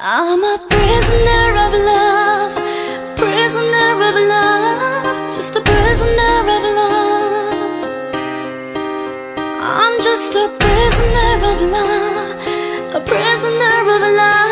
I'm a prisoner of love, prisoner of love, just a prisoner of love. I'm just a prisoner of love, a prisoner of love.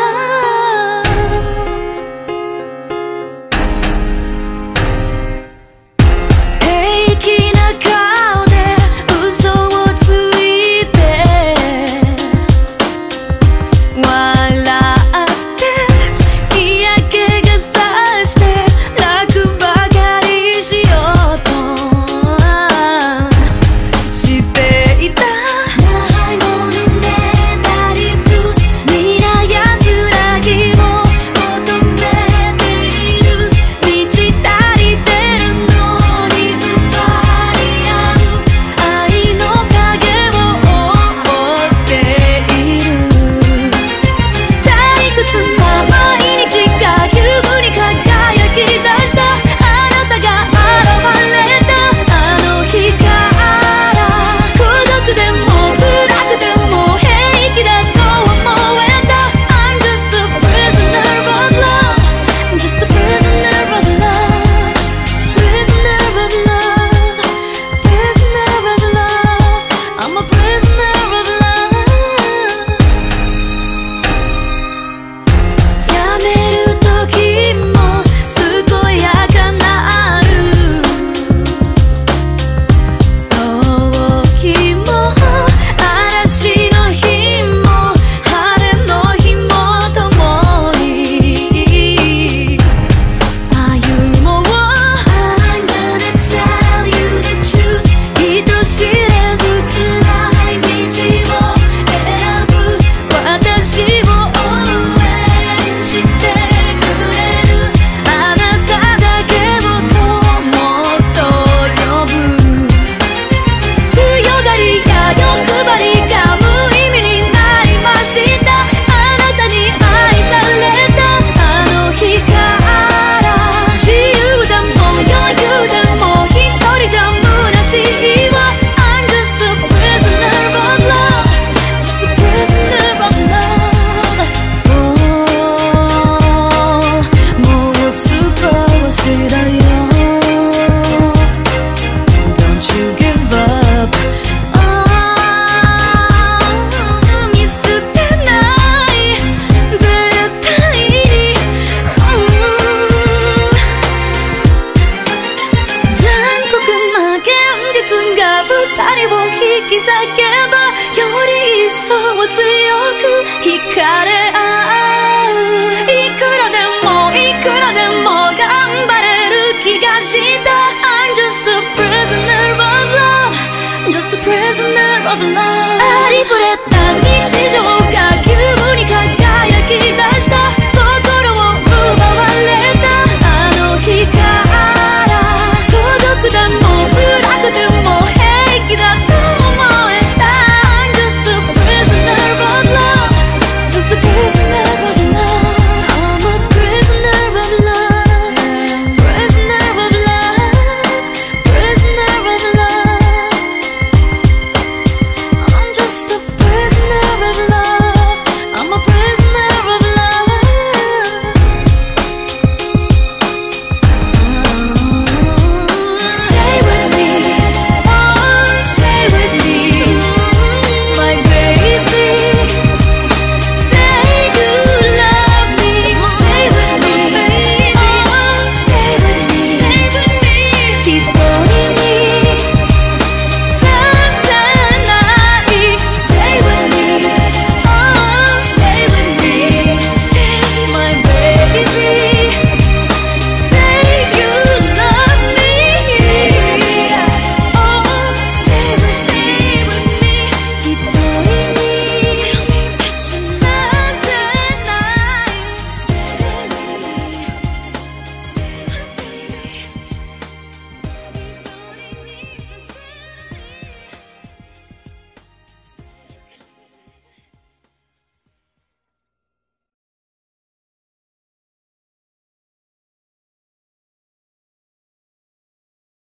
tarivon hiki sa